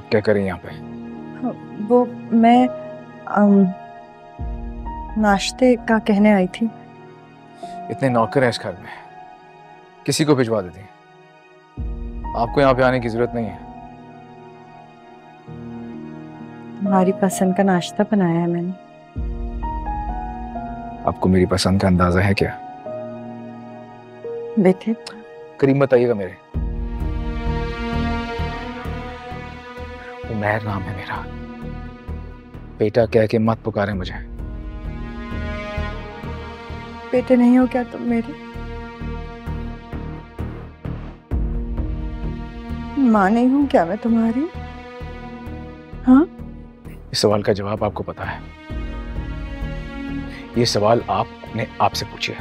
क्या करें यहाँ पे? वो मैं अम, नाश्ते का कहने आई थी। इतने नौकर हैं इस घर में। किसी को भिजवा देती आपको यहाँ पे आने की ज़रूरत नहीं है। तुम्हारी पसंद का नाश्ता बनाया है मैंने। आपको मेरी पसंद का अंदाज़ा है क्या? बेटे। करीब मत आइएगा मेरे। उमैर नाम है मेरा। बेटा कह के मत पुकारे मुझे। बेटे नहीं हो क्या तुम मेरे? माँ नहीं हूँ क्या मैं तुम्हारी? हाँ? इस सवाल का जवाब आपको पता है। ये सवाल आप अपने आप से पूछिए।